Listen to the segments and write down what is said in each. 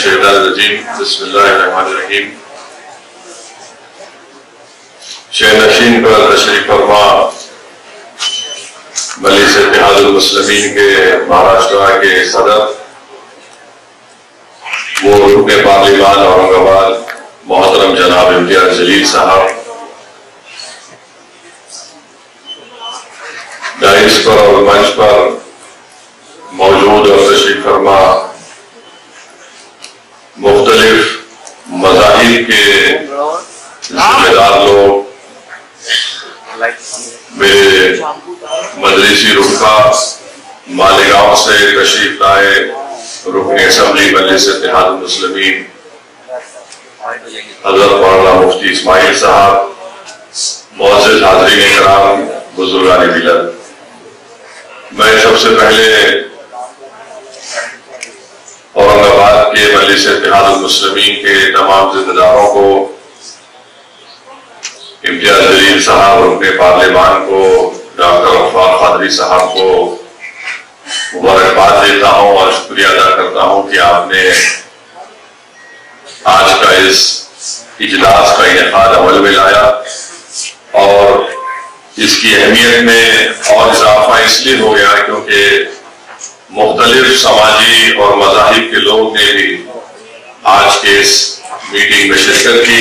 मिनशैतानरजीम बिस्मिल्लाहिर्रहमानिर्रहीम शेर नशीन पर तशरीफ़ फरमा मलिस इतिहादुल मुस्लिमीन के महाराष्ट्र के सदर, वो रुकने पार्लिमान औरंगाबाद मोहतरम जनाब इम्तियाज़ जलील साहब, डाइस पर और मंच पर मौजूद और तशरीफ़ फरमा मुख्तलिफ़ मजाहिब के जिम्मेदार लोग, मेरे मदरसी रुखा मालेगांव से तशरीफ़ लाए रुकन असम्बली मजलिस इतिहाद मुस्लिमीन, हज़रत मौलाना मुफ्ती इस्माइल साहब मोजिद हाजरीन कराम बुजुर्गान मिलत मैं सबसे पहले औरंगाबाद के इतिहाद मुस्लिमीन के तमाम जिम्मेदारों को, इम्तियाज़ जलील साहब और अपने पार्लिमान को, डॉक्टर अफार खादरी साहब को मुबारकबाद देता हूँ और शुक्रिया अदा करता हूँ कि आपने आज का इस इजलास का इनका अमल में लाया और इसकी अहमियत में और इजाफा इसलिए हो गया क्योंकि मुख्तलिफ़ समाजी और मजाहिब के लोग ने भी आज के इस मीटिंग में शिरकत की।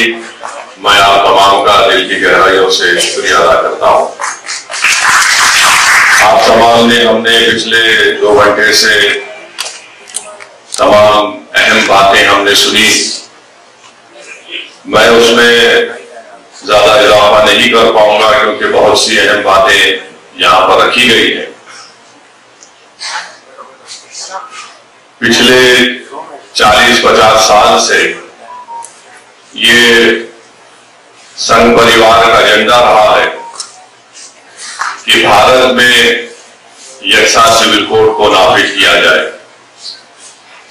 मैं आप तमाम का दिल की गहराइयों से शुक्रिया अदा करता हूँ। आप तमाम ने हमने पिछले दो घंटे से तमाम अहम बातें हमने सुनी। मैं उसमें ज़्यादा इजाफा नहीं कर पाऊँगा क्योंकि बहुत सी अहम बातें यहाँ पर रखी गई हैं। पिछले 40-50 साल से ये संघ परिवार का एजेंडा रहा है कि भारत में यक्षा सिविल कोड को नाफिज किया जाए।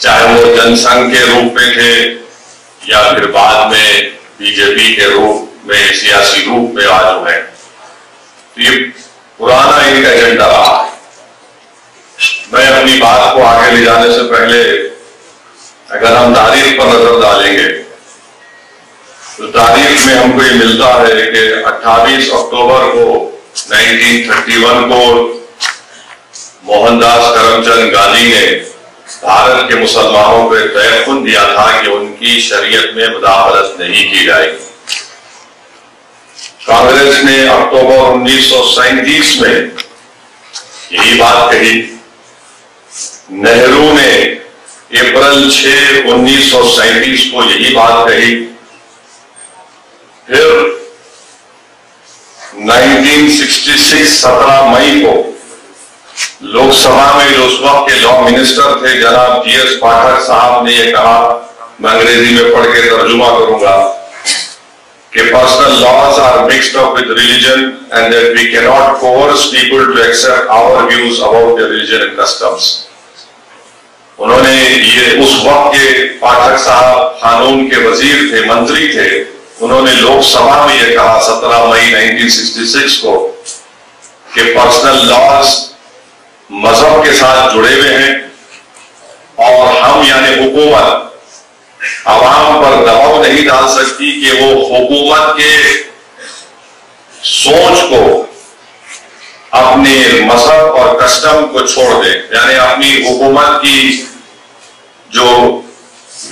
चाहे वो जनसंघ के रूप में थे या फिर बाद में बीजेपी के रूप में, सियासी रूप में आज है। तो ये पुराना इनका एजेंडा रहा है। बात को आगे ले जाने से पहले अगर हम तारीख पर नज़र डालेंगे तो तारीख में हमको ये मिलता है कि 28 अक्टूबर को 1931 को मोहनदास करमचंद गांधी ने भारत के मुसलमानों पर तयन दिया था कि उनकी शरीयत में मुदाखलत नहीं की जाएगी। कांग्रेस ने अक्टूबर उन्नीस में यही बात कही। नेहरू ने अप्रैल 6 उन्नीस को यही बात कही। फिर 1966 17 मई को लोकसभा में जो उस वक्त के लॉ मिनिस्टर थे जनाब जी एस पाठक साहब ने यह कहा, मैं अंग्रेज़ी में पढ़ के तर्जुमा करूँगा कि personal laws are mixed up with religion and that we can not coerce people to accept our views about the religion and customs उन्होंने ये उस वक्त के पाठक साहब कानून के वज़ीर थे, मंत्री थे, उन्होंने लोकसभा में यह कहा 17 मई 1966 को, कि पर्सनल लॉज मज़हब के साथ जुड़े हुए हैं, और हम यानी हुकूमत, आवाम पर दबाव नहीं डाल सकती कि वो हुकूमत के सोच को अपने मज़हब और कस्टम को छोड़ दे। यानी अपनी हुकूमत की जो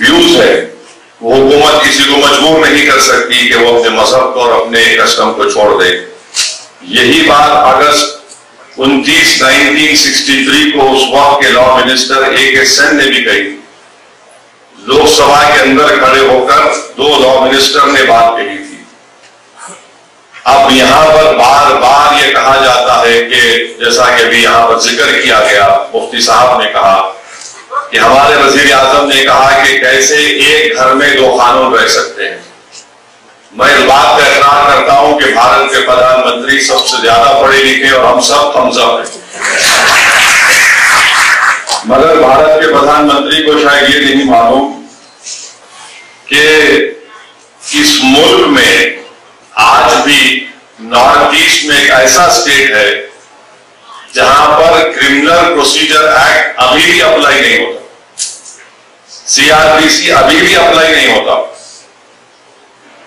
व्यूज़ है, वो हुकूमत किसी को मजबूर नहीं कर सकती कि वो अपने मज़हब को और अपने कस्टम को छोड़ दे। यही बात अगस्त 29 1963 को उस वक्त के लॉ मिनिस्टर ए के सेन ने भी कही। लोकसभा के अंदर खड़े होकर दो लॉ मिनिस्टर ने बात कही अब यहाँ पर बार बार ये कहा जाता है कि जैसा कि अभी यहाँ पर ज़िक्र किया गया, मुफ्ती साहब ने कहा कि हमारे वज़ीर आज़म ने कहा कि कैसे एक घर में दो कानून रह सकते हैं। मैं इस बात का इकरार करता हूँ कि भारत के प्रधानमंत्री सबसे ज़्यादा पढ़े लिखे और हम सब थम्सअप हैं। मगर भारत के प्रधानमंत्री को शायद ये नहीं मालूम कि इस मुल्क में आज भी नॉर्थ ईस्ट में एक ऐसा स्टेट है, जहाँ पर क्रिमिनल प्रोसीजर एक्ट अभी भी अप्लाई नहीं होता। सीआरपीसी अभी भी अप्लाई नहीं होता।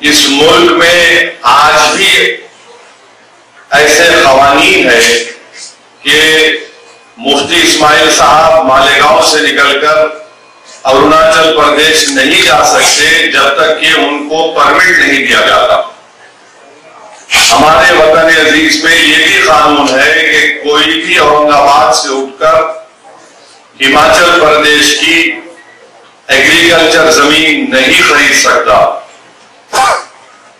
इस मुल्क में आज भी ऐसे कवानीन है कि मुफ्ती इस्माइल साहब मालेगांव से निकलकर अरुणाचल प्रदेश नहीं जा सकते, जब तक कि उनको परमिट नहीं दिया जाता। हमारे वतन अज़ीज़ में ये भी कानून है कि कोई भी औरंगाबाद से उठकर हिमाचल प्रदेश की एग्रीकल्चर ज़मीन नहीं खरीद सकता।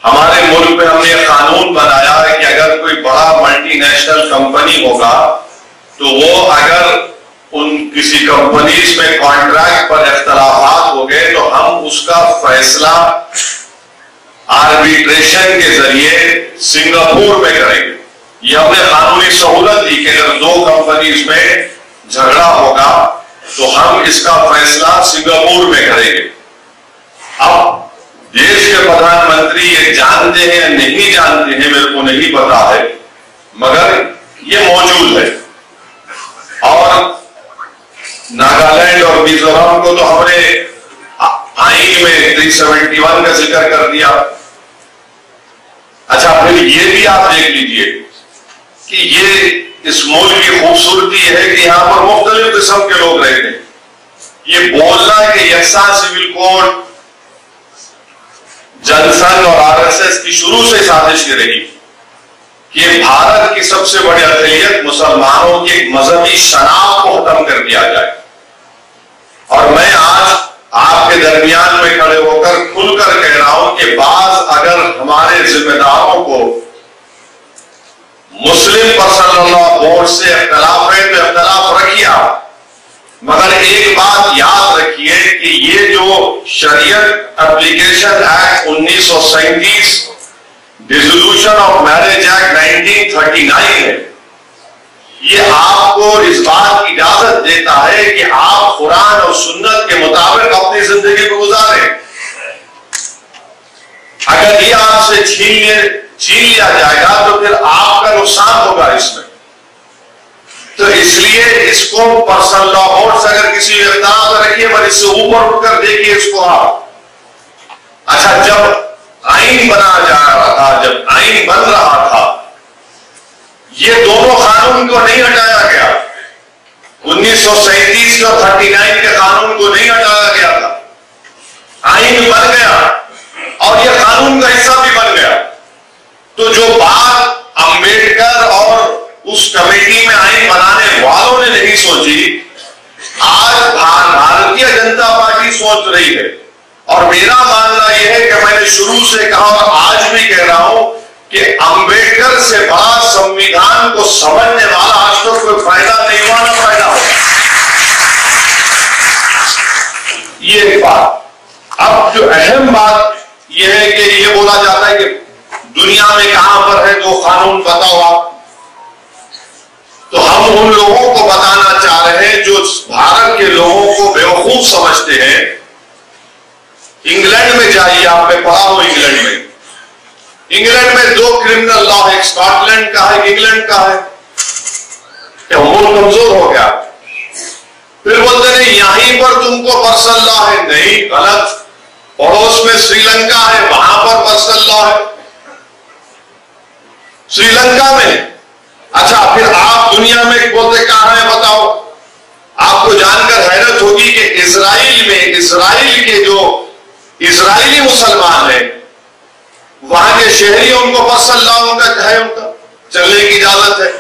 हमारे मुल्क में हमने कानून बनाया है कि अगर कोई बड़ा मल्टीनेशनल कंपनी होगा तो वो अगर उन किसी कंपनीज़ में कॉन्ट्रैक्ट पर इख्तलाफात हो गए तो हम उसका फैसला आर्बिट्रेशन के ज़रिए सिंगापुर में करेंगे। ये हमने कानूनी सहूलत दी कि अगर दो कंपनीज़ में झगड़ा होगा तो हम इसका फैसला सिंगापुर में करेंगे। अब देश के प्रधानमंत्री ये जानते हैं या नहीं जानते हैं, मेरे को नहीं पता है, मगर ये मौजूद है। और नागालैंड और मिजोरम को तो हमने आइन में 371 का ज़िक्र कर दिया अच्छा फिर ये भी आप देख लीजिए कि ये इस मुल्क की खूबसूरती है कि यहाँ पर मुख्तलिफ़ किस्म के लोग रहते हैं ये बोलना कि यकसा सिविल कोड जनसंघ और आरएसएस की शुरू से साजिश की रही कि भारत की सबसे बड़ी अकलियत मुसलमानों की मजहबी शनाब को खत्म कर दिया जाए। और मैं आज आपके दरमियान में खड़े होकर खुलकर कह रहा हूँ कि बाज अगर हमारे जिम्मेदारों को मुस्लिम पर्सनल लॉ बोर्ड से अख्तलाफ है तो अख्तलाफ रखिए मगर एक बात याद रखिए कि ये जो शरीयत एप्लीकेशन एक्ट उन्नीस डिजोल्यूशन ऑफ़ मैरिज एक्ट 1939 है, ये आपको इस बात की इजाज़त देता है कि आप कुरान और सुन्नत के मुताबिक अपनी ज़िंदगी को गुजारें। अगर ये आपसे छीन छीन लिया जाएगा तो फिर आपका नुकसान होगा इसमें। तो इसलिए इसको पर्सनल लॉ बोर्ड अगर किसी व्यक्ता तो रखिए, पर इससे ऊपर उठकर देखिए इसको आप। अच्छा जब आइन बना जा रहा था, जब आइन बन रहा था, ये दोनों कानून को नहीं हटाया गया। उन्नीस सौ सैतीस और थर्टी नाइन के कानून को नहीं हटाया गया था। आइन बन गया, और यह कानून का हिस्सा भी बन गया। तो जो बात अंबेडकर और उस कमेटी में आइन बनाने वालों ने नहीं सोची, आज भारतीय जनता पार्टी सोच रही है। और मेरा मानना यह है कि मैंने शुरू से कहा और आज भी कह रहा हूँ कि अंबेडकर से बड़ा संविधान को समझने वाला आज तो कोई फ़ायदा नहीं हुआ, ना फ़ायदा हो ये बात। अब जो अहम बात यह है कि ये बोला जाता है कि दुनिया में कहाँ पर है जो कानून बताओ आप तो हम उन लोगों को बताना चाह रहे हैं जो भारत के लोगों को बेवकूफ़ समझते हैं। इंग्लैंड में जाइए आपने पढ़ा हो इंग्लैंड में। इंग्लैंड में दो क्रिमिनल लॉ है स्कॉटलैंड का है इंग्लैंड का है। मुल्क कमज़ोर हो गया? फिर बोलते नहीं यहीं पर तुमको पर्सनल लॉ है। नहीं, गलत। पड़ोस में श्रीलंका है, वहाँ पर पर्सनल लॉ है। श्रीलंका में। अच्छा फिर आप दुनिया में बोलते, कहा है, बताओ। आपको जानकर हैरत होगी कि इसराइल में, इसराइल के जो इसराइली मुसलमान है, वहाँ के शहरी उनको पर्सनल लॉ उनका है, उनका चलने की इजाज़त है।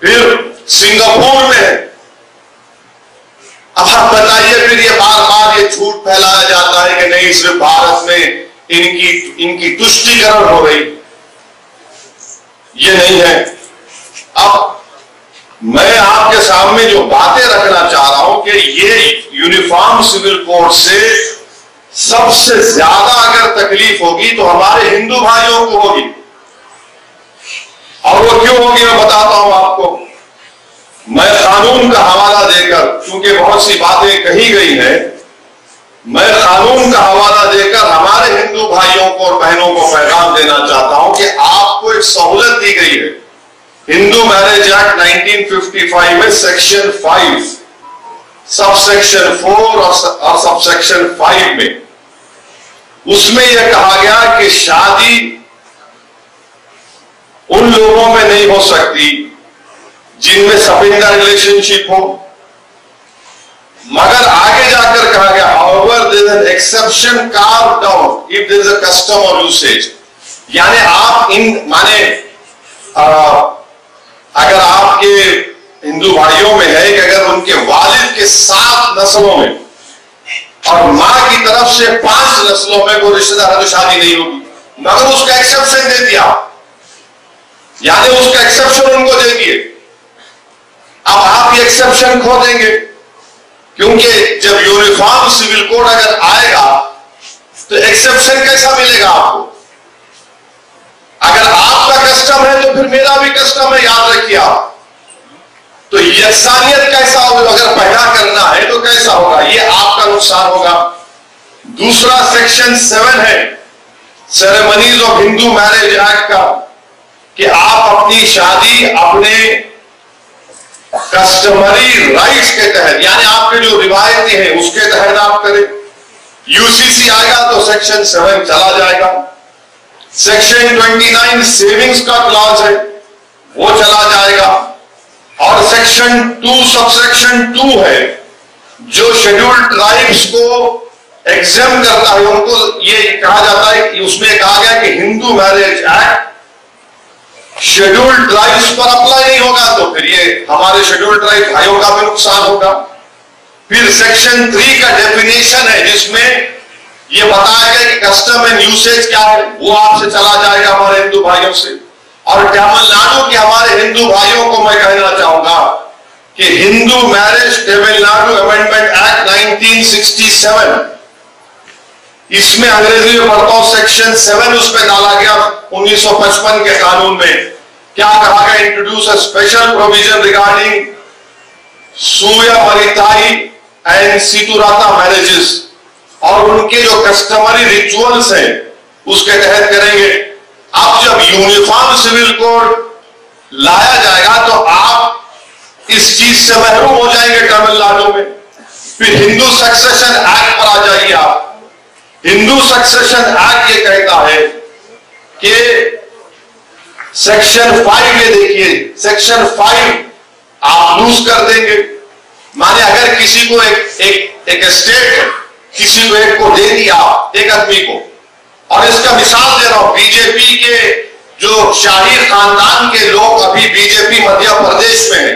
फिर सिंगापुर में अब आप बताइए, फिर ये बार बार ये झूठ फैलाया जाता है कि नहीं, सिर्फ़ भारत में इनकी इनकी तुष्टिकरण हो रही। ये नहीं है। अब मैं आपके सामने जो बातें रखना चाह रहा हूँ कि ये यूनिफॉर्म सिविल कोड से सबसे ज़्यादा अगर तकलीफ़ होगी तो हमारे हिंदू भाइयों को होगी। और वो क्यों होगी मैं बताता हूँ आपको। मैं कानून का हवाला देकर क्योंकि बहुत सी बातें कही गई हैं, मैं कानून का हवाला देकर हमारे हिंदू भाइयों को और बहनों को पैगाम देना चाहता हूँ कि आपको एक सहूलत दी गई है। हिंदू मैरिज एक्ट 1955 में सेक्शन 5 सब सेक्शन फोर और सबसेक्शन फाइव में, उसमें यह कहा गया कि शादी उन लोगों में नहीं हो सकती जिनमें सपिंदा रिलेशनशिप हो। मगर आगे जाकर कहा गया however this an exception carve down if this a custom or usage यानी आप इन माने आ, अगर आपके हिंदू भाइयों में है कि अगर उनके वालिद के सात नस्लों में और माँ की तरफ़ से पाँच नस्लों में कोई रिश्तेदार तो शादी नहीं होगी। मगर उसका एक्सेप्शन दे दिया। यानी उसका एक्सेप्शन उनको दे दिए। अब आप ये एक्सेप्शन खो देंगे। क्योंकि जब यूनिफॉर्म सिविल कोड अगर आएगा तो एक्सेप्शन कैसा मिलेगा आपको? अगर आपका कस्टम है तो फिर मेरा भी कस्टम है, याद रखिए आप। तो यकसानियत कैसा होगा? अगर पैदा करना है तो कैसा होगा? ये आपका नुकसान होगा। दूसरा सेक्शन सेवन है। Ceremonies of Hindu marriage act का कि आप अपनी शादी अपने कस्टमरी राइट्स के तहत, यानी आपके जो रिवायतें हैं, उसके तहत आप करें। यूसीसी आएगा तो सेक्शन सेवन चला जाएगा। सेक्शन ट्वेंटी नाइन सेविंग्स का क्लॉज है, वो चला जाएगा। और सेक्शन टू सबसेक्शन टू है, जो शेड्यूल्ड ट्राइब्स को एग्ज़ाम करता है, उनको ये कहा जाता है कि उसमें कहा गया कि Hindu marriage act scheduled tribes पर अप्लाई नहीं होगा तो फिर ये हमारे शेड्यूल्ड ट्राइब भाइयों का भी नुकसान होगा। फिर सेक्शन थ्री का डेफिनेशन है, जिसमें ये बताया गया कि कस्टम एंड यूसेज क्या है, वो आपसे चला जाएगा हमारे हिंदू भाइयों से। और तमिलनाडु के हमारे हिंदू भाइयों को मैं कहना चाहूँगा कि Hindu marriage Tamil Nadu amendment act 1967 इसमें अंग्रेज़ी में पढ़ता हूँ सेक्शन सेवन उसमें डाला गया 1955 के कानून में। क्या कहा गया? Introduce a special provision regarding सूया Mariyathai and सीतुराता marriages और उनके जो कस्टमरी रिचुअल्स हैं, उसके तहत करेंगे। अब जब यूनिफॉर्म सिविल कोड लाया जाएगा तो आप इस चीज़ से महरूम हो जाएँगे तमिलनाडु में। फिर हिंदू सक्सेशन एक्ट पर आ जाइए आप। हिंदू सक्सेशन एक्ट ये कहता है कि सेक्शन फाइव ये देखिए सेक्शन फाइव आप लूज कर देंगे। माने अगर किसी को एक एक एक स्टेट किसी को एक को दे दिया, एक आदमी को। और इसका मिसाल दे रहा हूँ बीजेपी के जो शाही खानदान के लोग अभी बीजेपी मध्य प्रदेश में है।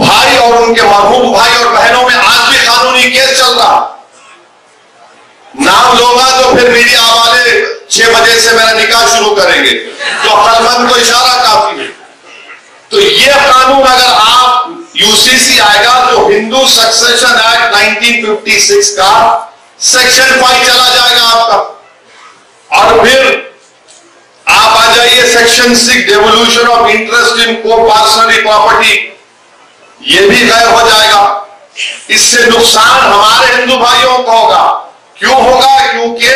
भाई और उनके मरहूम भाई और बहनों में आज भी कानूनी केस चल रहा। नाम लूँगा तो फिर मीडिया वाले छह बजे से मेरा निकाह शुरू करेंगे। तो हलमंद को इशारा काफ़ी है। तो ये कानून अगर आप यूसीसी आएगा तो हिंदू सक्सेशन एक्ट 1956 का सेक्शन फाइव चला जाएगा आपका। और फिर आप आ जाइए section six devolution of interest in coparcenary property ये भी गायब हो जाएगा। इससे नुकसान हमारे हिंदू भाइयों को होगा। क्यों होगा? क्योंकि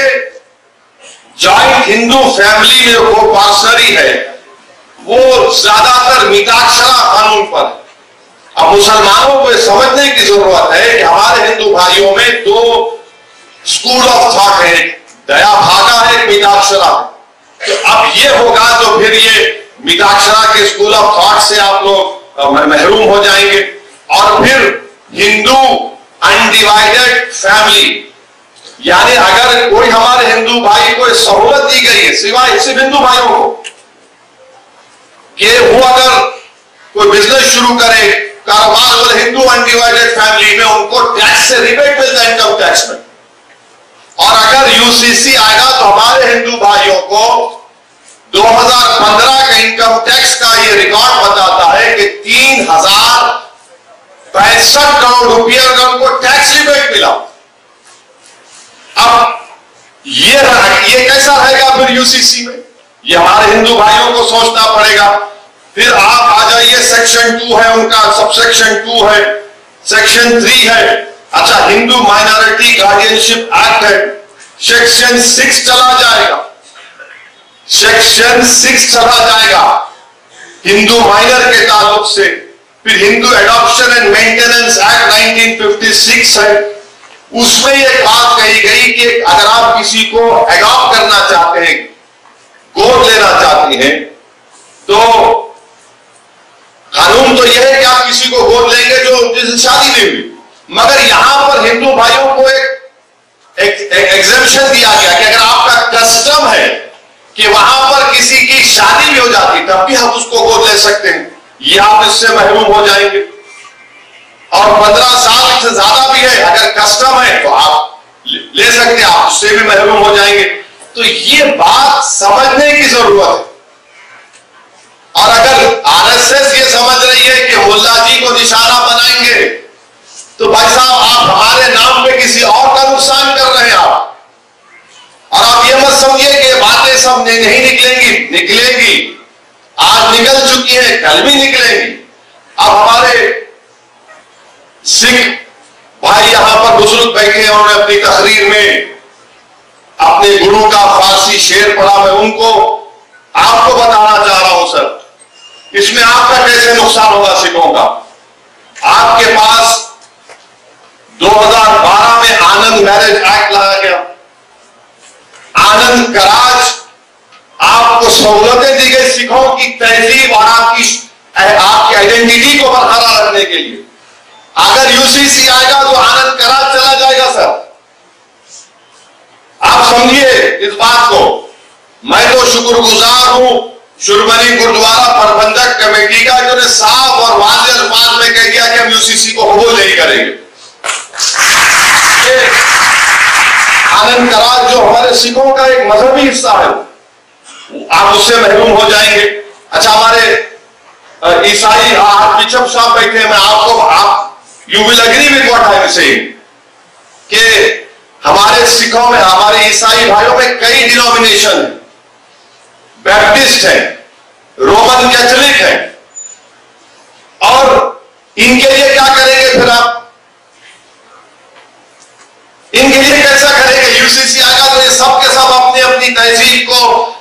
जॉइंट हिंदू फैमिली में को पार्सनरी है। वो ज़्यादातर मिताक्षरा कानून पर अब मुसलमानों को समझने की ज़रूरत है कि हमारे हिंदू भाइयों में दो स्कूल ऑफ़ थॉट है, दया भागा है मिताक्षरा तो अब ये होगा तो फिर ये मिताक्षरा के स्कूल ऑफ़ थॉट से आप लोग महरूम हो जाएँगे। और फिर हिंदू अनडिवाइडेड फैमिली यानी अगर कोई हमारे हिंदू भाई को सहूलत दी गई है, सिवाय सिर्फ़ हिंदू भाइयों को, कि वो अगर कोई बिज़नेस शुरू करे कारोबार वाले हिंदू अनडिवाइडेड फैमिली में उनको टैक्स से रिबेट मिलता है इनकम टैक्स में। और अगर यूसीसी आएगा तो हमारे हिंदू भाइयों को 2015 का इनकम टैक्स का ये रिकॉर्ड बताता है कि तीन हज़ार पैंसठ करोड़ रुपया का उनको टैक्स रिबेट मिला। अब ये ये कैसा रहेगा फिर यूसीसी में? ये हमारे हिंदू भाइयों को सोचना पड़ेगा। फिर आप आ जाइए सेक्शन टू है उनका सबसेक्शन टू है सेक्शन थ्री है। अच्छा हिंदू माइनॉरिटी गार्डियनशिप एक्ट है। सेक्शन सिक्स चला जाएगा। सेक्शन सिक्स चला जाएगा हिंदू माइनर के ताल्लुक से। फिर Hindu adoption and maintenance act 1956 है। उसमें यह बात कही गई कि अगर आप किसी को एडॉप्ट करना चाहते हैं गोद लेना चाहते हैं तो कानून तो यह है कि आप किसी को गोद लेंगे जो जिससे शादी नहीं हुई। मगर यहाँ पर हिंदू भाइयों को एक एग्जेप्शन दिया गया कि अगर आपका कस्टम है कि वहाँ पर किसी की शादी भी हो जाती, तब भी हम उसको गोद ले सकते हैं। ये आप इससे महरूम हो जाएँगे। और पंद्रह साल से ज़्यादा भी है, अगर कस्टम है तो आप ले सकते हैं, आप उससे भी महरूम हो जाएँगे। तो ये बात समझने की ज़रूरत है। और अगर आरएसएस ये समझ रही है कि मुल्ला जी को निशाना बनाएँगे तो भाई साहब, आप हमारे नाम पे किसी और का नुकसान कर रहे हैं आप। और आप ये मत समझिए कि बातें सब नहीं निकलेंगी निकलेंगी। आज निकल चुकी है, कल भी निकलेंगी। अब हमारे सिख भाई यहाँ पर बुज़ुर्ग बैठे हैं, उन्होंने अपनी तकरीर में अपने गुरु का फारसी शेर पढ़ा। मैं उनको आपको बताना चाह रहा हूँ, सर। इसमें आपका कैसे नुकसान होगा, सिखों का? आपके पास 2012 में आनंद मैरिज एक्ट लाया गया आनंद कराज, आपको सहूलतें दी गई सिखों की तहजीब और आपकी आपकी आइडेंटिटी को बरकरार रखने के लिए। अगर यूसीसी आएगा तो आनंद कराज चला जाएगा, सर। आप समझिए इस बात को। मैं तो शुक्रगुजार हूँ शुरमनी गुरुद्वारा प्रबंधक कमेटी का जो ने साफ़ और वाजे अल्फाज में कह दिया कि हम यूसीसी को कबूल नहीं करेंगे। आनंद कराज जो हमारे सिखों का एक मजहबी हिस्सा है, आप उससे महरूम हो जाएँगे। अच्छा हमारे ईसाई बिशप साहब बैठे मैं आपको, आप you will agree with what I am saying कि हमारे सिखों में, हमारे ईसाई भाइयों में कई डिनोमिनेशन है। बैप्टिस्ट है रोमन कैथोलिक है। और इनके लिए क्या करेंगे फिर आप? इनके लिए कैसा करेंगे? यूसीसी आएगा तो ये सब के सब अपनी अपनी तहजीब को,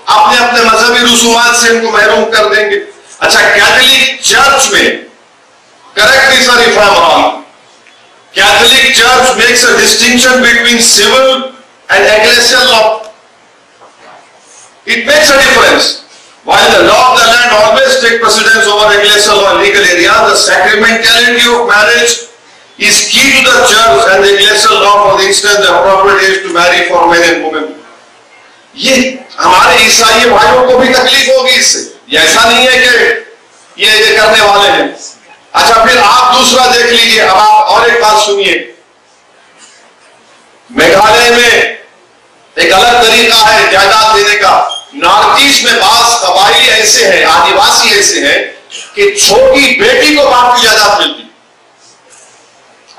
अपने अपने मजहबी रसूमात से इनको महरूम कर देंगे। अच्छा कैथोलिक चर्च में correctly sir if wrong Church makes a distinction between civil and ecclesial law. It makes a difference. While the law of the land always take precedence over law in legal area, the sacramentality of marriage is key to the church and the ecclesial law for instance the appropriate age to marry for men and women. ये हमारे ईसाई भाइयों को भी तकलीफ़ होगी इससे ये ऐसा नहीं है कि ये ये करने वाले हैं अच्छा फिर आप दूसरा देख लीजिए अब आप और एक बात सुनिए मेघालय में एक अलग तरीका है जायदाद देने का नॉर्थ ईस्ट में बास कबाइली ऐसे हैं, आदिवासी ऐसे हैं कि छोटी बेटी को बाप की जायदाद मिलती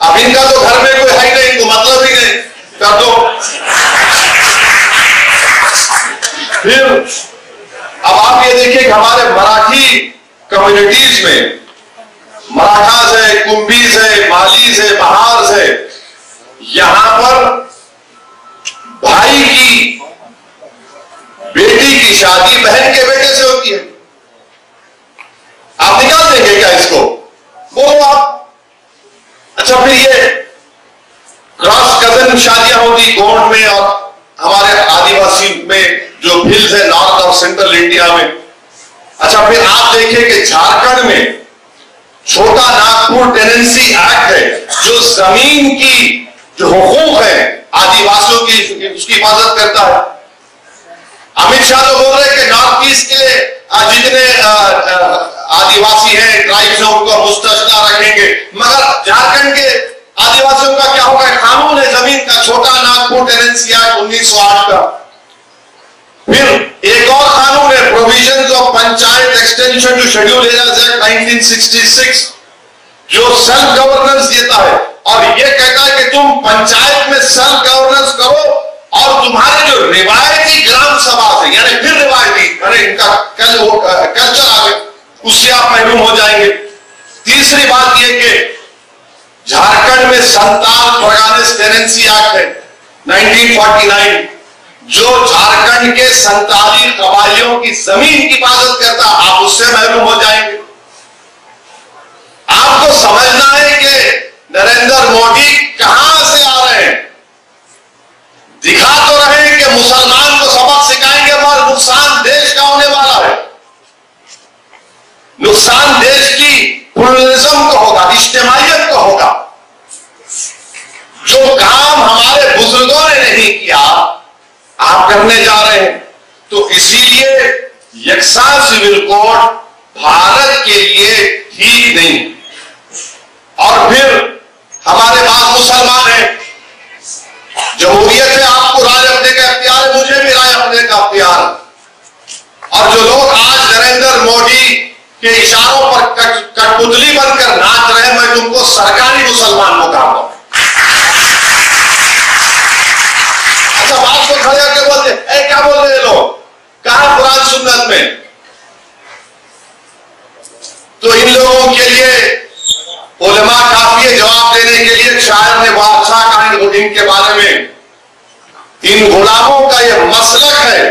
अब इनका तो घर में कोई है नहीं, इनको मतलब ही नहीं। कर दो। फिर, अब आप ये देखिए कि हमारे मराठी कम्युनिटीज में मराठास है कुंभीज है मालीज है, बहार है यहाँ पर भाई की बेटी की शादी बहन के बेटे से होती है। आप निकाल देंगे क्या इसको? बोलो आप अच्छा फिर ये क्रॉस कज़न शादियाँ होती, गोंड में और हमारे आदिवासी में जो हिल्स है, नॉर्थ और सेंट्रल इंडिया में। अच्छा फिर आप देखिए कि झारखंड में छोटा नागपुर टेनेंसी एक्ट है, जो ज़मीन की जो हुकूक है, आदिवासियों की उसकी हिफाजत करता है। अमित शाह तो बोल रहे हैं कि नॉर्थ ईस्ट के जितने आदिवासी हैं ट्राइब्स हैं, उनको मुस्तना रखेंगे। मगर झारखंड के आदिवासियों का क्या होगा? कानून है, ज़मीन का, छोटा नागपुर टेनेंसी एक्ट उन्नीस का। फिर एक और कानून है provision of panchayat extension to schedule areas act 1966 जो सेल्फ गवर्नेंस देता है। और ये कहता है कि तुम पंचायत में सेल्फ गवर्नेंस करो और तुम्हारे जो रिवायती ग्राम सभा से यानी फिर रिवायती, अरे इनका कल वो कल्चर आ गए उससे आप महरूम हो जाएँगे। तीसरी बात यह कि झारखंड में संतान फॉर्गानिस टेनेंसी एक्ट है 1949 जो झारखंड के संताली कबालियों की ज़मीन की हिफाजत करता, आप उससे महरूम हो जाएँगे। आपको समझना है कि नरेंद्र मोदी कहाँ से आ रहे हैं? दिखा तो रहे हैं कि मुसलमान को सबक सिखाएँगे मगर नुकसान देश का होने वाला है। नुकसान देश की प्लुरलिज्म को होगा इज्तमाहीत को होगा। जो काम हमारे बुज़ुर्गों ने नहीं किया, आप करने जा रहे हैं। तो इसीलिए यकसा सिविल कोड भारत के लिए ही नहीं। और फिर हमारे पास मुसलमान हैं। जमहूरियत है आपको राय रखने का अख्तियार मुझे भी राय रखने का अख्तियार और जो लोग आज नरेंद्र मोदी के इशारों पर कठपुतली बनकर नाच रहे मैं तुमको सरकारी मुसलमान को कहूँगा अच्छा बात को खड़े होकर बोलते ए क्या बोल रहे लोग कहा कुरान सुन्नत में तो इन लोगों के लिए उलमा काफ़ी है जवाब देने के लिए शायर ने बादशाह कहा इनके बारे में इन गुलामों का यह मसलक है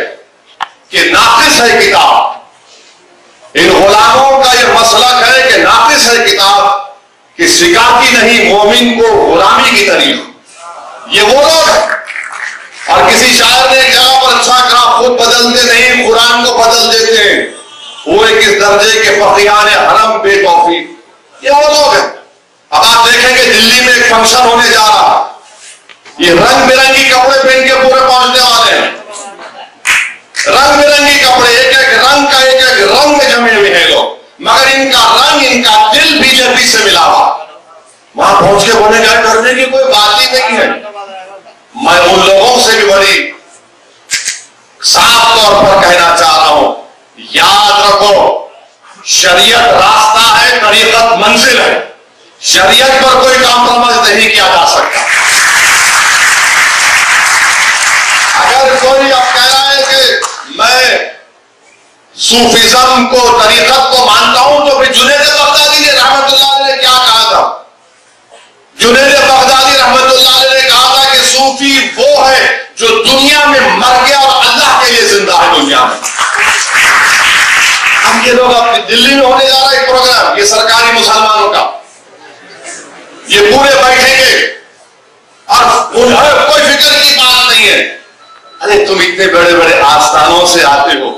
कि नाकिस है किताब। इन गुलामों का यह मसलक है कि नाकिस है किताब कि सिकाती नहीं, मोमिन को गुलामी की तरीफ ये वो लोग हैं। और किसी शायर ने एक जगह पर अच्छा कहा खुद बदलते नहीं, कुरान को बदल देते हैं। वो एक इस दर्जे के फकियान हरम बेतौफी ये वो लोग हैं। अब आप देखेंगे, दिल्ली में एक फ़ंक्शन होने जा रहा ये रंग बिरंगी कपड़े पहन के पूरे पहुँचने वाले हैं। रंग बिरंगी कपड़े एक एक रंग का एक एक रंग में जमे हुए हैं लोग। मगर इनका रंग, इनका दिल बीजेपी से मिला हुआ। वहाँ पहुँच के बोले गए डरने की कोई बात ही नहीं है? मैं उन लोगों से भी बड़ी साफ़ तौर पर कहना चाह रहा हूँ, याद रखो, शरीयत रास्ता है, तरीकत मंजिल है। शरीयत पर कोई कॉम्प्रोमाइज नहीं किया जा सकता अगर कोई अब कह रहा है कि मैं सूफिज्म को, तरीकत को मानता हूँ तो फिर जुनेद बगदादी ने रहमतुल्लाह ने क्या कहा था? जुनेद बगदादी रहमतुल्लाह ने कहा था कि सूफी वो है जो दुनिया में मर गया और अल्लाह के लिए ज़िंदा है दुनिया में। हम ये लोग अब दिल्ली में होने जा रहा है प्रोग्राम ये सरकारी मुसलमानों का। ये पूरे बैठेंगे। और उन्हें कोई फ़िक्र की बात नहीं है। अरे तुम इतने बड़े बड़े आस्थानों से आते हो।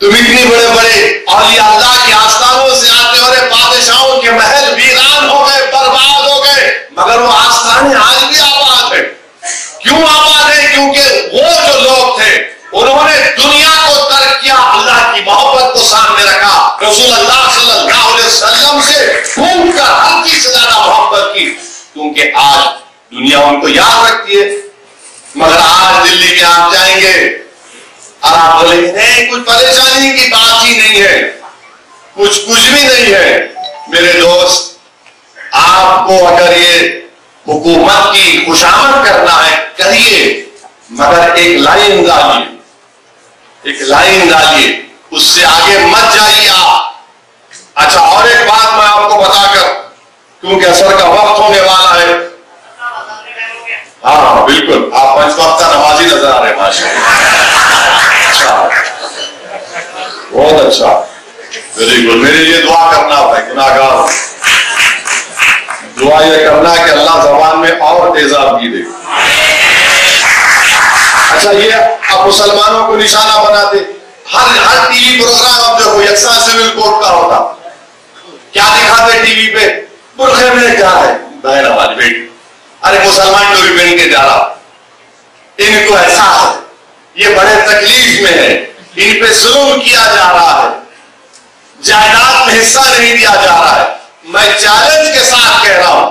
तुम इतने बड़े बड़े औलिया अल्लाह के आस्थानों से आते हो बादशाहों के महल वीरान हो गए, बर्बाद हो गए, मगर वो आस्थान आज भी आबाद है। क्यों आबाद है? क्योंकि वो जो लोग थे, उन्होंने दुनिया को तर्क किया, अल्लाह की मोहब्बत को सामने रखा रसूल अल्लाह सल्लल्लाहु अलैहि वसल्लम से खून का हर चीज़ से ज़्यादा मोहब्बत की। क्योंकि आज दुनिया उनको याद रखती है, मगर आज दिल्ली में आप जाएँगे आप बोलेंगे नहीं, कुछ परेशानी की बात ही नहीं है। कुछ कुछ भी नहीं है। मेरे दोस्त, आपको अगर ये हुकूमत की खुशामद करना है करिए मगर एक लाइन डालिए। एक लाइन डालिए। उससे आगे मत जाइए आप। अच्छा और एक बात मैं आपको बताकर, क्योंकि असर का वक्त होने वाला है। हाँ बिल्कुल। आप पंच वक्त का नमाजी नज़र आ रहे हैं माशा बहुत अच्छा वेरी गुड मेरे लिए दुआ करना भाई गुनागार दुआ ये करना कि अल्लाह जबान में और तेजाबगी दे। अच्छा ये अब मुसलमानों को निशाना बनाते हर हर टीवी प्रोग्राम अब देखो, यकसा सिविल कोर्ट का होता। क्या दिखाते टीवी पे? बुरखे में क्या है? बहन हमारी बेटी। अरे, मुसलमान टोपी पहन के जा रहा। इनको एहसास है। ये बड़े तकलीफ़ में है। इन पे जुल्म किया जा रहा है। जायदाद में हिस्सा नहीं दिया जा रहा है। मैं चैलेंज के साथ कह रहा हूँ।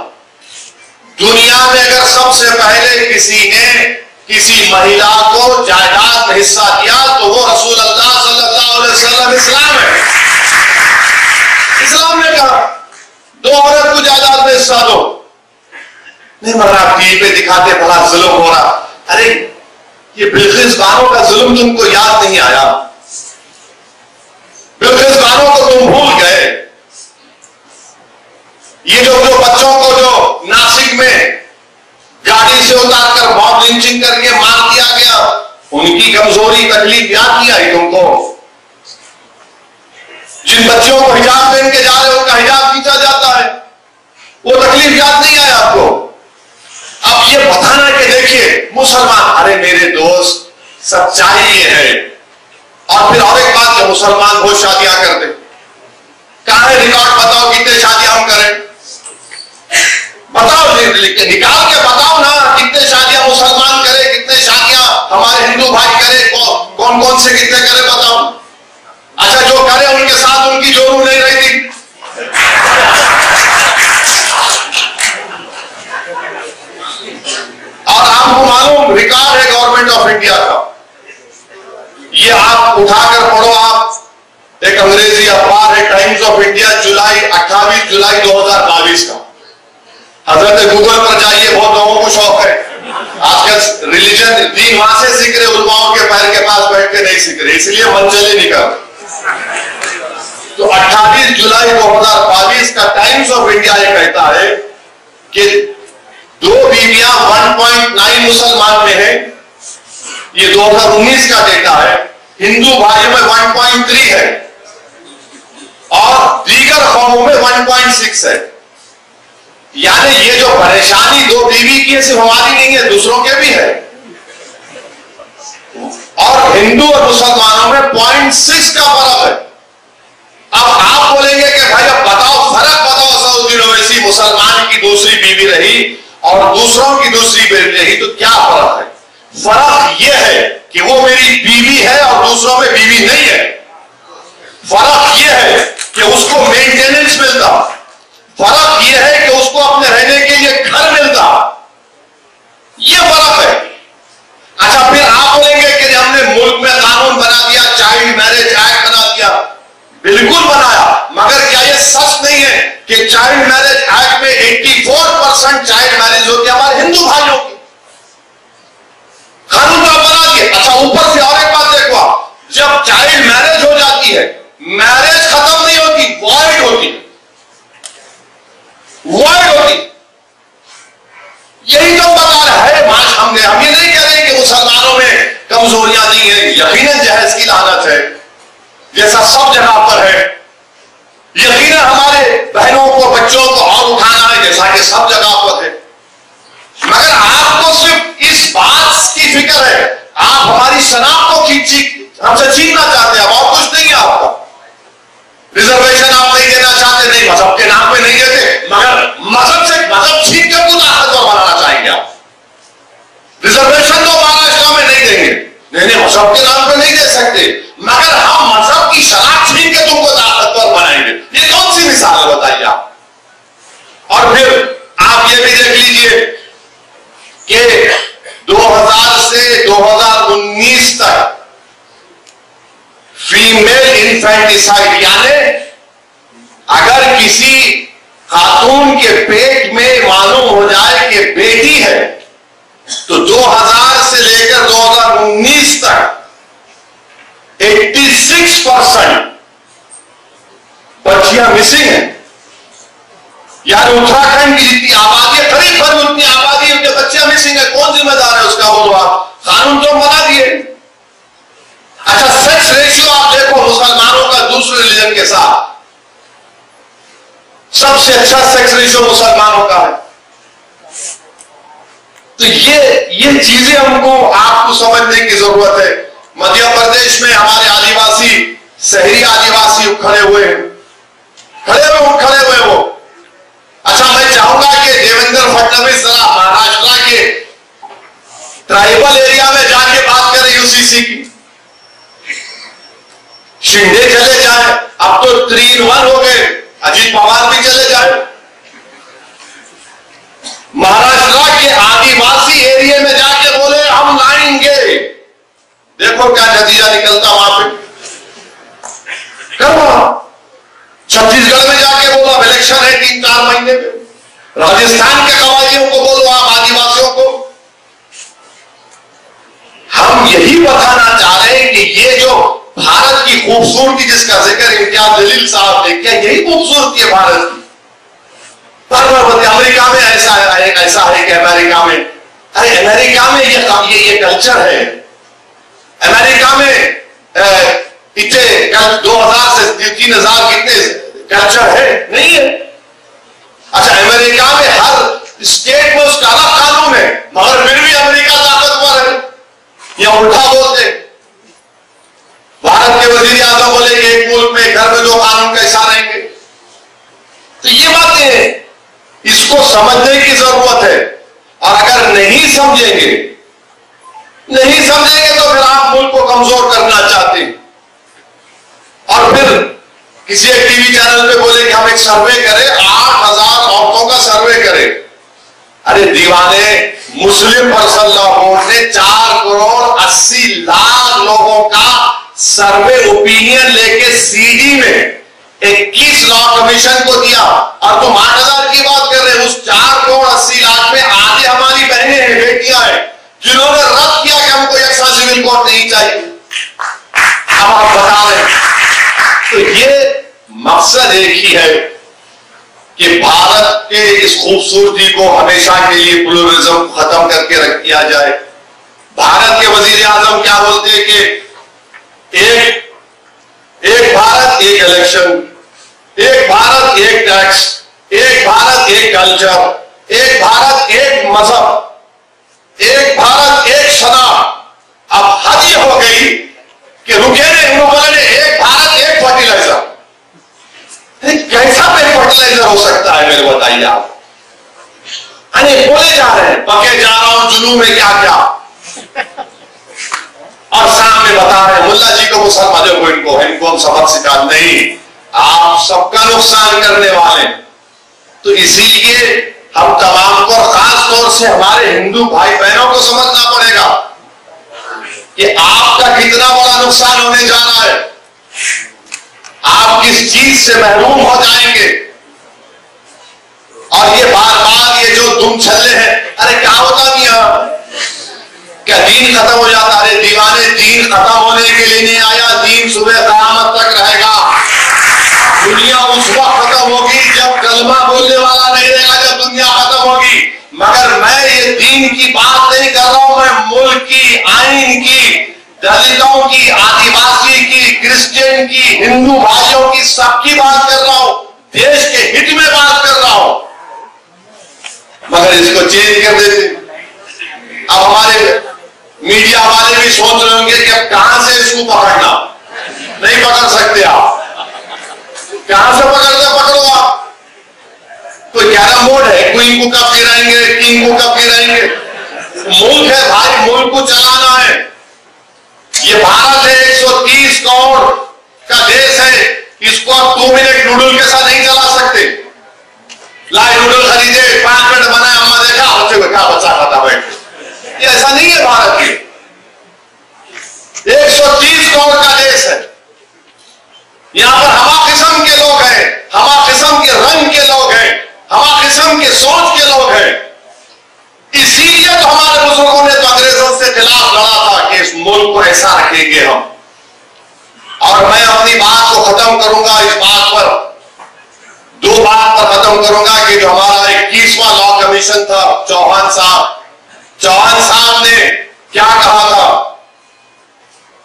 दुनिया में अगर सबसे पहले किसी ने किसी महिला को जायदाद में हिस्सा दिया तो वो रसूल अल्लाह सल्लल्लाहु अलैहि वसल्लम इस्लाम है। इस्लाम ने कहा, दो औरत को जायदाद में हिस्सा दो। नहीं, मगर आप टीवी पे दिखाते बड़ा जुल्म हो रहा अरे ये बिल्किस बानो का जुल्म तुमको याद नहीं आया। बिल्किस बानो को तुम भूल गए। ये जो जो बच्चों को जो नासिक में गाड़ी से उतार कर बहुत लिंचिंग करके मार दिया गया, उनकी कमज़ोरी तकलीफ़ याद नहीं आई तुमको? जिन बच्चों को हिजाब पहन के जा रहे उनका हिजाब खींचा जाता है। वो तकलीफ़ याद नहीं आया आपको? अब ये बताना कि देखिए, मुसलमान, अरे मेरे दोस्त सच्चाई ये है। और फिर और एक बात मुसलमान बहुत शादियाँ करते कहा रिकॉर्ड बताओ कितने शादियाँ हम करें? बताओ निकाल के बताओ ना, कितने शादियाँ मुसलमान करे, कितने शादियाँ हमारे हिंदू भाई करे, कौन कौन से कितने करे, बताओ। अच्छा जो करे, उनके साथ उनकी जोरू नहीं रहती और मालूम रिकॉर्ड है गवर्नमेंट ऑफ़ इंडिया का। ये आप उठाकर पढ़ो आप। एक अंग्रेज़ी अखबार है टाइम्स ऑफ़ इंडिया, जुलाई 28 जुलाई 2022 का। हज़रत गूगल पर जाइए, बहुत लोगों को शौक है। आजकल रिलीजन दीन वहाँ से सीख रहे उलमाओं के पैर के पास बैठ के नहीं सीख रहे, इसलिए मन चले निकल तो 28 जुलाई 2022 का टाइम्स ऑफ़ इंडिया ये कहता है कि दो बीवियाँ 1.9 मुसलमान में है। ये 2019 का डेटा है। हिंदू भाइयों में 1.3 है। और दीगर कौमों में 1.6 है। यानी ये जो परेशानी दो बीवी की है, सिर्फ़ हमारी नहीं है, दूसरों के भी है। और हिंदू और मुसलमानों में पॉइंट सिक्स का फ़र्क है। अब आप बोलेंगे कि भाई अब बताओ, फ़र्क बताओ, सऊदी ओवैसी मुसलमान की दूसरी बीवी रही। और दूसरों की दूसरी बीवी रही तो क्या फ़र्क है? फ़र्क यह है कि वो मेरी बीवी है और दूसरों में बीवी नहीं है। फ़र्क यह है कि उसको मेंटेनेंस मिलता। फ़र्क यह है कि उसको अपने रहने के लिए घर मिलता। यह फ़र्क है। अच्छा फिर आप बोलेंगे कि हमने मुल्क में कानून बना दिया चाइल्ड मैरिज एक्ट बना दिया। बिल्कुल बनाया, मगर क्या यह सच नहीं है? कि चाइल्ड मैरिज एक्ट में 84 परसेंट चाइल्ड मैरिज होती है हमारे हिंदू भाइयों की। कानून का बना दिया अच्छा ऊपर से और एक बात देखो जब चाइल्ड मैरिज हो जाती है, मैरिज खत्म नहीं होती वॉइड होती वॉइड होती यही तो बता रहा है आज हमने, हम ये नहीं कह रहे कि मुसलमानों में कमजोरियाँ नहीं है यकीन जहेज की लानत है। जैसा सब जगह पर है यकीन हमारे बहनों को, बच्चों को और उठाना है, जैसा कि सब जगह पर है। मगर आपको सिर्फ़ इस बात की फ़िक्र है। आप हमारी शनाख्त को खींची, हमसे छीनना चाहते हैं, और कुछ नहीं है आपका। रिजर्वेशन आप नहीं देना चाहते, नहीं, मज़हब के नाम पे नहीं देते। मगर मज़हब से मज़हब छीन के पूरा ताकतवर बनाना चाहेंगे आप। रिजर्वेशन तो महाराष्ट्र में नहीं देंगे। नहीं नहीं, मज़हब के नाम पे नहीं दे सकते। मगर हम मज़हब की शराब छीन के तुमको ताकतवर बनाएँगे। ये मिसाल बताइए आप और फिर आप ये भी देख लीजिए कि 2000 से 2019 तक फीमेल इन्फेंटिसाइड यानी अगर किसी खातून के पेट में मालूम हो जाए कि बेटी है तो 2000 से लेकर 2019 तक 86 परसेंट बच्चियाँ मिसिंग है। यानी उत्तराखंड की जितनी आबादी है करीब करीब उतनी आबादी उनके बच्चे मिसिंग है। कौन जिम्मेदार है उसका बोलो आप कानून तो बना दिए। अच्छा सेक्स रेशियो आप देखो, मुसलमानों का दूसरे रिलीजन के साथ। सबसे अच्छा सेक्स रेशियो मुसलमानों का है। तो ये ये चीज़ें हमको, आपको समझने की ज़रूरत है। मध्य प्रदेश में हमारे आदिवासी, शहरी आदिवासी खड़े हुए हैं। खड़े हुए खड़े हुए वो। अच्छा मैं चाहूँगा कि देवेंद्र फडणवीस जरा महाराष्ट्र के ट्राइबल एरिया में जाके बात करें यूसीसी की। शिंदे चले जाए, अब तो थ्री इन वन हो गए, अजीत पवार भी चले जाए। महाराष्ट्र के आदिवासी एरिया में जाके बोले, हम लाएँगे। देखो क्या नतीजा निकलता वहाँ पे। करवा छत्तीसगढ़ में जाके बोला इलेक्शन है तीन चार महीने में। राजस्थान के कवालियों को बोलो, आप आदिवासियों को। हम यही बताना चाह रहे हैं कि ये जो भारत की खूबसूरती जिसका ज़िक्र इम्तियाज़ जलील साहब ने किया, यही खूबसूरती है भारत की। पर्वत अमेरिका में ऐसा है ऐसा है कि अमेरिका में, अरे अमेरिका में ये ये ये कल्चर है। अमेरिका में कल दो हज़ार से तीन हज़ार कितने कल्चर है, नहीं है। अच्छा अमेरिका में हर स्टेट में उसका अलग कानून है, मगर फिर भी अमेरिका ताकतवर है। या उल्टा बोलते भारत के वज़ीर आज़म बोले कि एक मुल्क में, घर में दो कानून कैसा रहेंगे। तो ये बातें हैं। इसको समझने की ज़रूरत है। और अगर नहीं समझेंगे नहीं समझेंगे तो फिर आप मुल्क को कमज़ोर करना चाहते हैं। और फिर किसी एक टीवी चैनल पे बोले कि हम एक सर्वे करें, आठ हज़ार औरतों का सर्वे करें। अरे दीवाने, मुस्लिम पर्सन लॉ बोर्ड ने चार करोड़ अस्सी लाख लोगों का सर्वे ओपिनियन लेके सीडी में इक्कीस लॉ कमीशन को दिया। और तुम आठ हज़ार की बात कर रहे हो, उस चार करोड़ अस्सी लाख में आधे हमारी बहनें हैं, बेटियाँ हैं, जिन्होंने रद्द किया कि हमको एक सिविल कोर्ट नहीं चाहिए। अब आप बता रहे तो ये मकसद एक ही है कि भारत के इस खूबसूरती को हमेशा के लिए प्लूरिज्म खत्म करके रख दिया जाए। भारत के वज़ीर आज़म क्या बोलते हैं कि एक एक भारत, एक इलेक्शन एक भारत, एक टैक्स एक भारत, एक कल्चर एक भारत, एक मज़हब, एक भारत, एक सदा अब हद हो गई कि रुके ने इन लोगों ने एक भारत, एक फर्टिलाइज़र कैसा पे फर्टिलाइज़र हो सकता है मेरे बताइए आप? अरे बोले जा रहे हैं। पके जा रहा हूँ जुनू में क्या क्या? और सामने बता रहे मुल्ला जी को मुसलमान को इनको इनको हम सबक सिखा नहीं। आप सबका नुकसान करने वाले तो इसीलिए हम तमाम को खास तौर से हमारे हिंदू भाई बहनों को समझना पड़ेगा। कि आपका कितना बड़ा नुकसान होने जा रहा है। आप किस चीज़ से महरूम हो जाएँगे? और ये बार बार ये जो दुम छल्ले हैं, अरे क्या होता मिया क्या दीन खत्म हो जाता? अरे दीवाने दीन खत्म होने के लिए नहीं आया। दीन सुबह कयामत तक रहेगा। दुनिया उस वक्त खत्म होगी जब कलमा बोलने वाला नहीं रहेगा, जब दुनिया खत्म होगी। मगर मैं दीन की बात नहीं कर रहा हूँ मैं, मुल्क की आइन की, दलितों की, आदिवासी की, क्रिश्चियन की, हिंदू भाइयों की सबकी बात कर रहा हूँ, देश के हित में बात कर रहा हूँ। मगर इसको चेंज कर देते अब हमारे मीडिया वाले भी सोच रहे होंगे कि अब कहाँ से इसको पकड़ना? नहीं पकड़ सकते आप। कहाँ से पकड़ते पकड़ो आप। कैरम बोर्ड है क्वीन को कब गिराएँगे किंग को कब गिराएँगे? मुल्क है भाई मुल्क को चलाना है। ये भारत है 130 करोड़ का देश है। इसको आप दो मिनट नूडल के साथ नहीं चला सकते। लाए नूडल खरीदे, पाँच मिनट बनाए अम्मा देखा बच्चे को क्या बच्चा खाता बैठ ये ऐसा नहीं है भारत की। 130 करोड़ का देश है। यहाँ पर हमा किस्म के लोग हैं हमा किस्म के रंग के लोग हैं। हमा किस्म के सोच के लोग हैं। इसीलिए तो हमारे बुज़ुर्गों ने तो अंग्रेज़ों से खिलाफ लड़ा था कि इस मुल्क को ऐसा रखेंगे हम। और मैं अपनी बात को खत्म करूँगा, इस बात पर, दो बात पर खत्म करूँगा कि जो हमारा इक्कीसवा लॉ कमीशन था, चौहान साहब चौहान साहब ने क्या कहा था?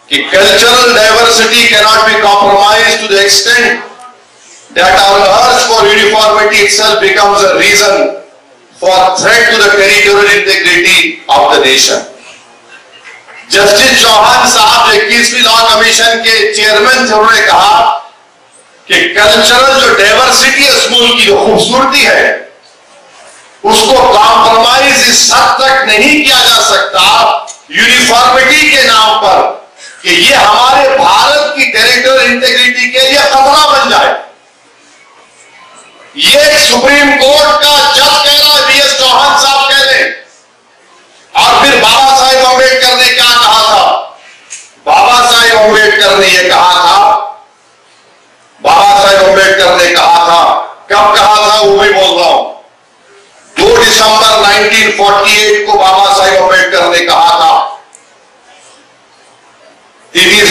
कि cultural diversity cannot be compromise to the extent that our urge for uniformity itself becomes a reason for threat to the territorial integrity of the nation. Justice Chauhan साहब जो इक्कीसवीं लॉ कमीशन के चेयरमैन थे उन्होंने कहा कि cultural जो diversity है मुल्क की जो खूबसूरती है, उसको कॉम्प्रोमाइज इस हद तक नहीं किया जा सकता यूनिफॉर्मिटी के नाम पर कि ये हमारे भारत की टेरिटोरियल इंटेग्रिटी के लिए खतरा बन जाए ये सुप्रीम कोर्ट का जज कह रहा है बीएस चौहान साहब कह रहे और फिर बाबा साहेब अंबेडकर ने क्या कहा था? बाबा साहेब अंबेडकर ने यह कहा था। बाबा साहेब अंबेडकर ने कहा था। कब कहा था, वो भी बोल रहा हूँ। 2 दिसंबर 1948 को बाबा साहेब अंबेडकर ने कहा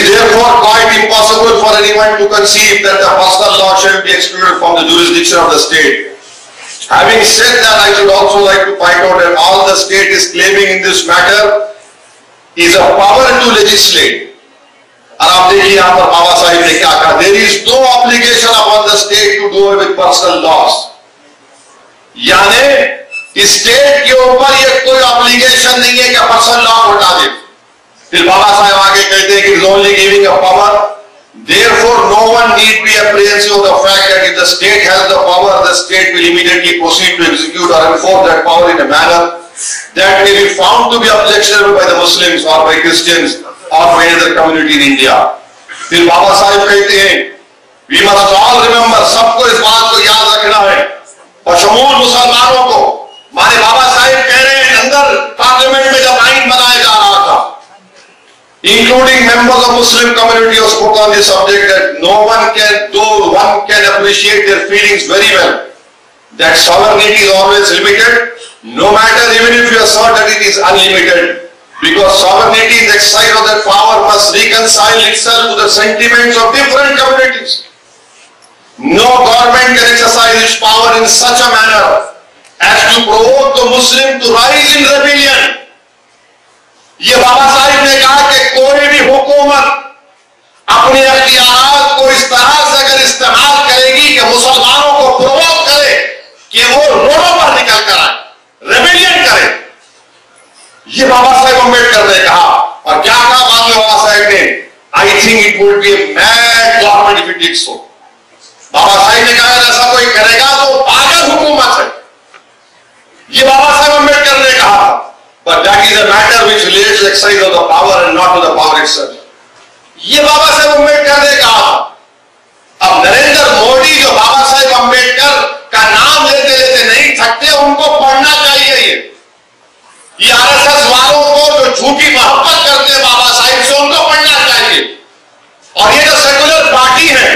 is therefore quite impossible for anyone to conceive that the personal law shall be excluded from the jurisdiction of the state. Having said that, I should also like to point out that all the state is claiming in this matter is a power to legislate. और आप देखिए यहां पर बाबा साहिब ने क्या कहा there is no obligation upon the state to do with personal loss यानी state के ऊपर ये कोई ऑब्लिगेशन नहीं है कि पर्सनल लॉ हटा दे फिर बाबा apprehensive of the fact that if the state has the power, the state will immediately proceed to execute or enforce that power in a manner that may be found to be objectionable by the Muslims or by Christians or by other community in India. फिर बाबा साहब कहते हैं we must all remember सबको इस बात को याद रखना है बशमूल मुसलमानों को माने बाबा साहब कह रहे हैं अंदर पार्लियामेंट में जब आइन बनाया जा including members of Muslim community who spoke on this subject that no one can, though one can appreciate their feelings very well, that sovereignty is always limited, no matter even if you assert that it is unlimited, because sovereignty is exercise of that power must reconcile itself to the sentiments of different communities. No government can exercise its power in such a manner as to provoke the Muslim to rise in rebellion ये बाबा साहिब ने कहा कि कोई भी हुकूमत अपने अख्तियार को इस तरह से अगर इस्तेमाल करेगी कि मुसलमानों को प्रवोक करे कि वो रोडों पर निकल कर आए रेबिलियन करे। ये बाबा साहेब अंबेडकर ने कहा। और क्या कहा बाद में बाबा साहेब ने? I think it would be mad government if it so Baba Saheb ने कहा ऐसा कोई करेगा तो पागल हुकूमत है। ये Baba Saheb Ambedkar But that is a matter which relates exercise of the power and not to the power itself. ये बाबा साहेब अंबेडकर ने कहा अब नरेंद्र मोदी जो बाबा साहेब अंबेडकर का नाम लेते लेते नहीं थकते, उनको पढ़ना चाहिए ये। ये आरएसएस वालों को जो झूठी मोहब्बत करते हैं बाबा साहेब से, उनको पढ़ना चाहिए। और ये जो सेकुलर पार्टी है,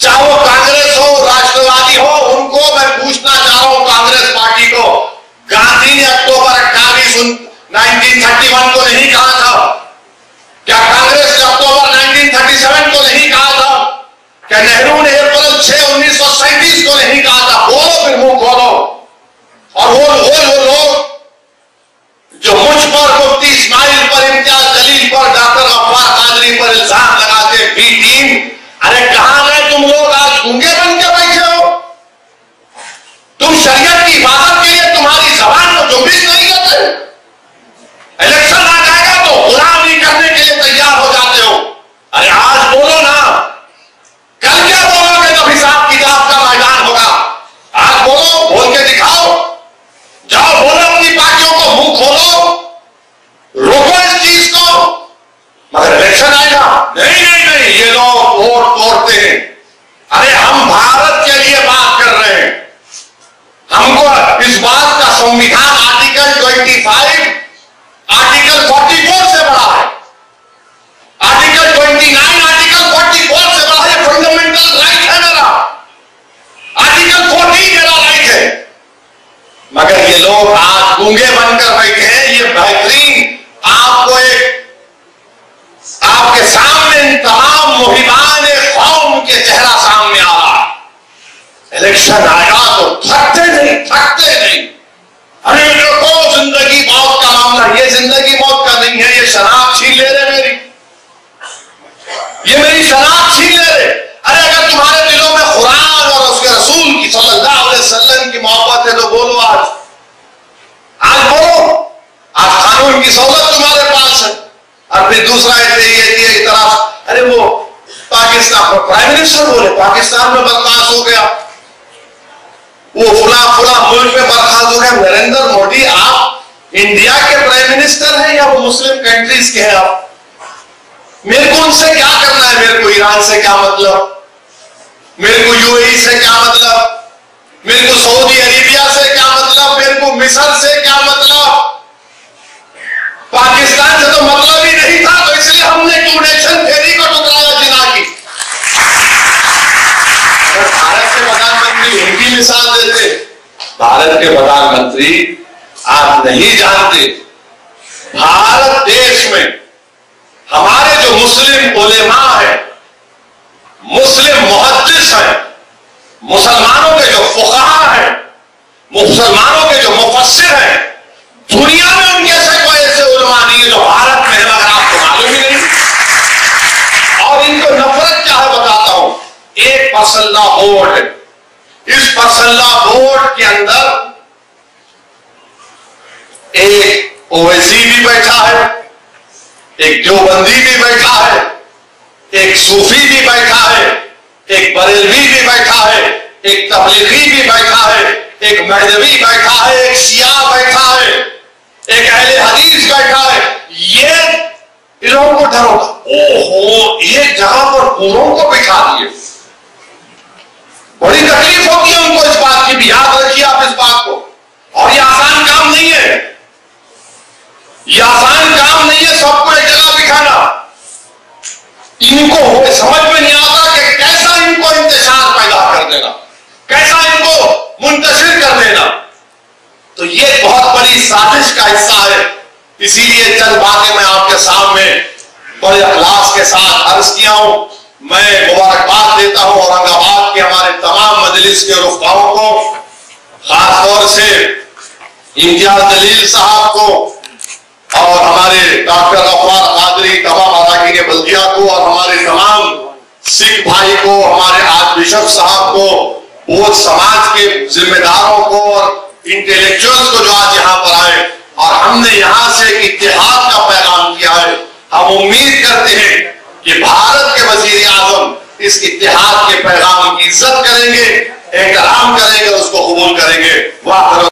चाहे वो कांग्रेस हो, राष्ट्रवादी हो, उनको मैं पूछना चाह रहा हूँ कांग्रेस पार्टी को। गांधी ने अक्टूबर अट्ठाईस नाइनटीन थर्टी वन को नहीं कहा था। क्या कांग्रेस ने अक्टूबर 1937 को नहीं कहा था? क्या नेहरू ने अप्रैल छह उन्नीस को नहीं कहा था? बोलो फिर मुँह खोलो। और वो वो वो लोग जो मुझ पर मुफ्ती इस्माइल पर इम्तियाज़ जलील पर, डॉक्टर अफवार कादरी पर इल्ज़ाम लगाते बी टीम अरे कहाँ गए तुम लोग? आज गूँगे बन के बैठे हो। तुम शरीयत की इबादत के लिए तुम्हारी जबान को जुम्बिश नहीं करते इलेक्शन आ जाएगा तो गुलामी करने के लिए तैयार हो जाते हो अरे आज बोलो ना कल क्या बोलोगे जब हिसाब किताब का मैदान होगा आज बोलो बोल के दिखाओ जाओ बोलो अपनी पार्टियों को मुँह खोलो रोको इस चीज़ को मगर इलेक्शन आएगा नहीं नहीं नहीं ये लोग वोट तोड़ते हैं अरे हम भारत के लिए बात कर रहे हैं हमको इस बात का संविधान आर्टिकल 25 आर्टिकल 44 से बड़ा है आर्टिकल 29 आर्टिकल 44 से बड़ा है फंडामेंटल राइट है मेरा आर्टिकल 14 मेरा राइट है मगर ये लोग आज गूँगे बनकर बैठे हैं ये बेहतरीन आपको एक आपके सामने इन तमाम मुहिमान कौम के चेहरा सामने आ रहा है इलेक्शन आएगा तो थकते नहीं थकते नहीं अरे रुको ज़िंदगी मौत का मामला ये ज़िंदगी मौत का नहीं है ये शराब छीन ले रहे मेरी ये मेरी शराब छीन ले रहे अरे अगर तुम्हारे दिलों में कुरान और उसके रसूल की सल्लल्लाहु अलैहि वसल्लम की मोहब्बत है तो बोलो आज आज बोलो आज कानून की सहूलत तुम्हारे पास है और फिर दूसरा ऐसे ये ये तरफ़ अरे वो पाकिस्तान प्राइम मिनिस्टर बोले पाकिस्तान में बर्खास्त हो गया वो फुला मुल्क में बर्खास्त हो गया नरेंद्र मोदी, आप इंडिया के प्राइम मिनिस्टर हैं या मुस्लिम कंट्रीज़ के हैं आप? मेरे को उनसे क्या करना है? मेरे को ईरान से क्या मतलब? मेरे को यूएई से क्या मतलब? मेरे को सऊदी अरेबिया से क्या मतलब? मेरे को मिसर से क्या मतलब? पाकिस्तान से तो मतलब ही नहीं था तो इसलिए हमने टू नेशन थेरी को टुकराया जिना की। भारत के प्रधानमंत्री हिंदी मिसाल देते। भारत के प्रधानमंत्री आप नहीं जानते, भारत देश में हमारे जो मुस्लिम उलेमा है, मुस्लिम मुहदस है, मुसलमानों के जो फुका है, मुसलमानों के जो मुफसर है, दुनिया में उनके से कोई ऐसे उलमा नहीं है जो भारत में है, मगर आपको मालूम ही नहीं। और इनको नफरत क्या है बताता हूँ, एक पसल्ला वोट है। इस फसल्ला बोर्ड के अंदर एक ओवैसी भी बैठा है, एक देवबंदी भी बैठा है, एक सूफी भी बैठा है, एक बरेलवी भी बैठा है, एक तबलीगी भी बैठा है, एक महदवी बैठा है, एक शिया बैठा है, एक अहले हदीस बैठा है। ये इन लोगों को डर होगा ओहो, ये जहाँ पर पूरों को बिठा दिए बड़ी तकलीफ़ होगी उनको इस बात की भी याद रखिए आप इस बात को और ये आसान काम नहीं है ये आसान काम नहीं है सबको एक जगह बिठाना इनको समझ में नहीं आता कि कैसा इनको इंतज़ार पैदा कर देना कैसा इनको मुंतशिर कर देना तो ये बहुत बड़ी साजिश का हिस्सा है। इसीलिए चंद बातें मैं आपके सामने बड़े अखलास के साथ अर्ज़ किया हूँ। मैं मुबारकबाद देता हूँ औरंगाबाद के हमारे तमाम मजलिस के रुफाओं को, खासतौर से इम्तियाज़ जलील साहब को और हमारे डॉक्टर अफवार कादरी तमाम अराकीन बल्दिया को और हमारे तमाम सिख भाई को, हमारे आज बिशप साहब को वो समाज के जिम्मेदारों को और इंटेलेक्चुअल्स को जो आज यहाँ पर आए और हमने यहाँ से एक इतिहाद का पैगाम किया है, हम उम्मीद करते हैं कि भारत के वज़ीर आज़म इस इतिहाद के पैगाम की इज़्ज़त करेंगे, एहतराम करेंगे उसको कबूल करेंगे। वाह